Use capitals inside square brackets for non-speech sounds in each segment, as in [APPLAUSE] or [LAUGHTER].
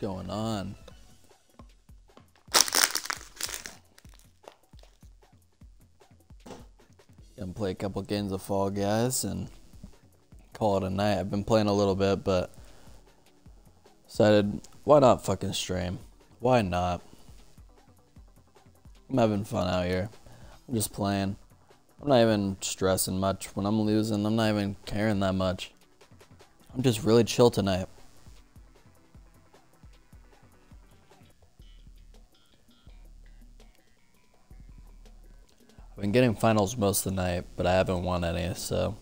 going on? Gonna play a couple games of Fall Guys and call it a night. I've been playing a little bit, but decided why not fucking stream? Why not? I'm having fun out here. I'm just playing. I'm not even stressing much when I'm losing. I'm not even caring that much. I'm just really chill tonight. Been getting finals most of the night, but I haven't won any, so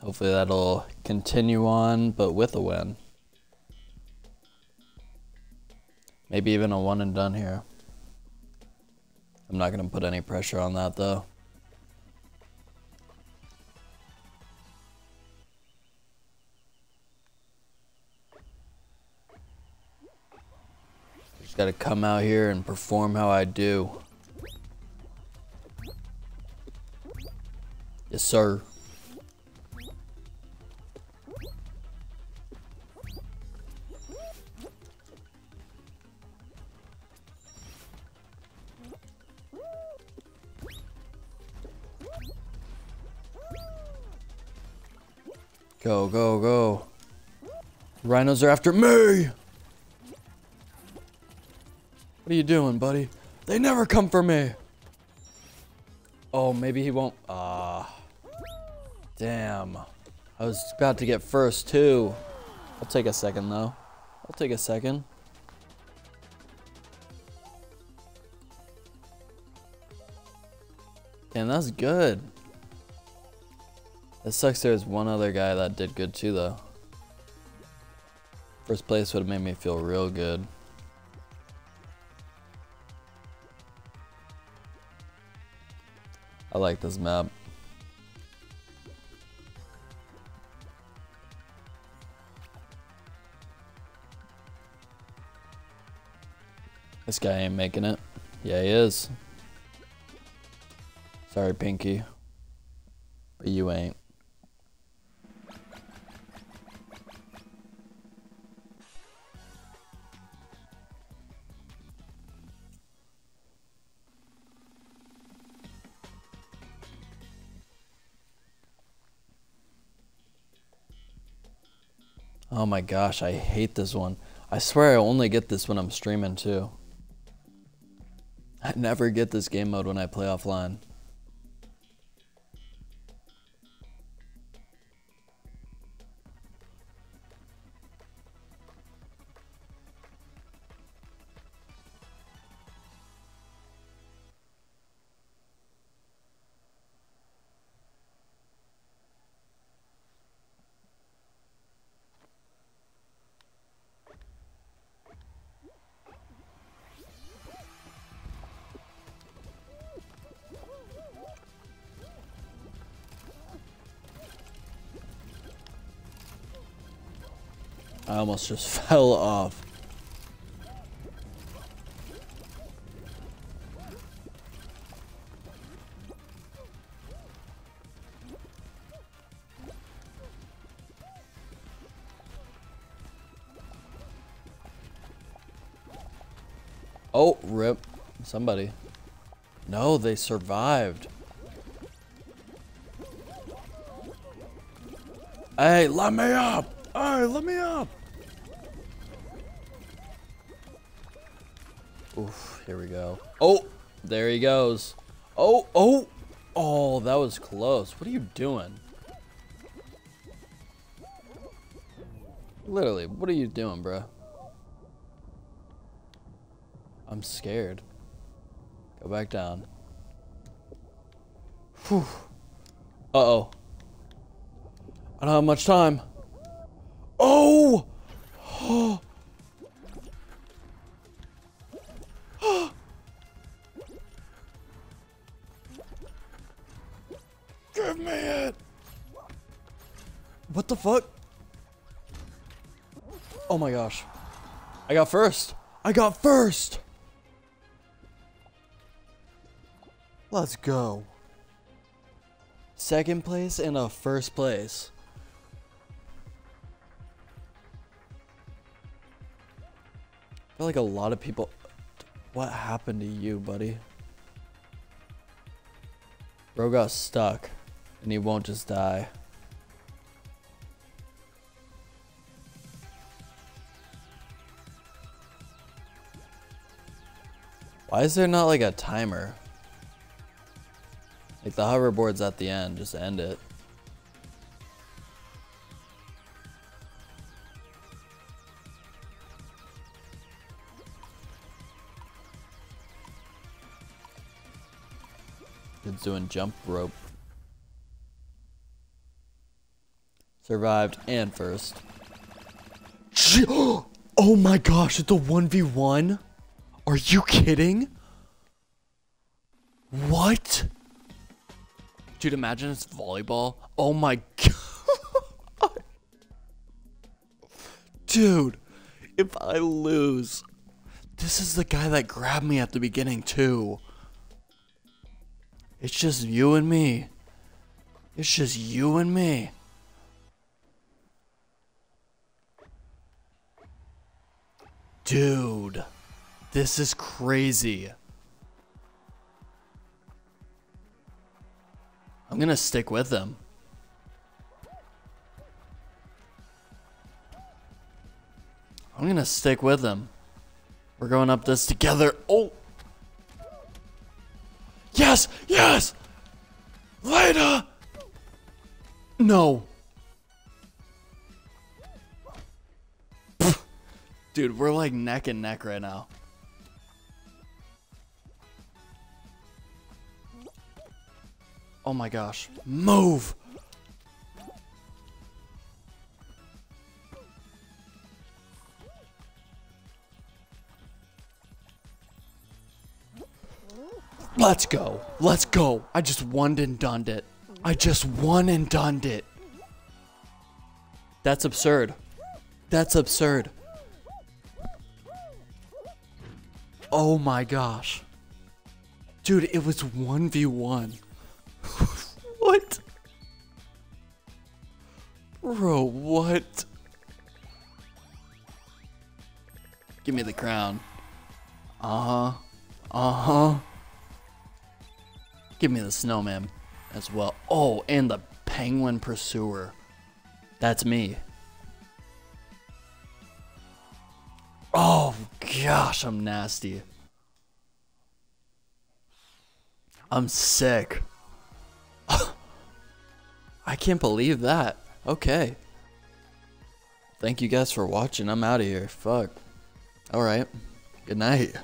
hopefully that'll continue on, but with a win. Maybe even a one and done here. I'm not going to put any pressure on that, though. Just got to come out here and perform how I do. Yes, sir. Go, go, go. Rhinos are after me! What are you doing, buddy? They never come for me! Oh, maybe he won't. Ah. damn. I was about to get first, too. I'll take a second, though. I'll take a second. Damn, that's good. It sucks there's one other guy that did good, too, though. First place would have made me feel real good. I like this map. This guy ain't making it. Yeah, he is. Sorry, Pinky. But you ain't. Oh my gosh, I hate this one. I swear I only get this when I'm streaming too. I never get this game mode when I play offline. I almost just [LAUGHS] fell off. Oh, rip. Somebody. No, they survived. Hey, let me up! Hey, let me up! Oof, here we go. Oh, there he goes. Oh, oh, oh, that was close. What are you doing? Literally, what are you doing, bro? I'm scared. Go back down. Whew. Uh-oh. I don't have much time. Oh! [GASPS] Give me it! What the fuck? Oh my gosh. I got first. I got first! Let's go. Second place and a first place. I feel like a lot of people. What happened to you, buddy? Bro got stuck, and he won't just die. Why is there not like a timer? Like the hoverboard's at the end, just end it. It's doing jump rope. Survived and first. [GASPS] Oh my gosh, it's a 1v1? Are you kidding? What? Dude, imagine it's volleyball. Oh my god. [LAUGHS] Dude, if I lose, this is the guy that grabbed me at the beginning too. It's just you and me. It's just you and me. Dude, this is crazy. I'm gonna stick with them. I'm gonna stick with them. We're going up this together. Oh! Yes! Yes! Later! No. Dude, we're like neck and neck right now. Oh my gosh. Move! Let's go. Let's go. I just won and done it. I just won and done it. That's absurd. That's absurd. Oh my gosh. Dude, it was 1v1. [LAUGHS] what? Bro, what? Give me the crown. Uh-huh. Uh-huh. Give me the snowman as well. Oh, and the penguin pursuer. That's me. Oh, gosh, I'm nasty. I'm sick. [GASPS] I can't believe that. Okay. Thank you guys for watching. I'm out of here. Fuck. Alright. Good night.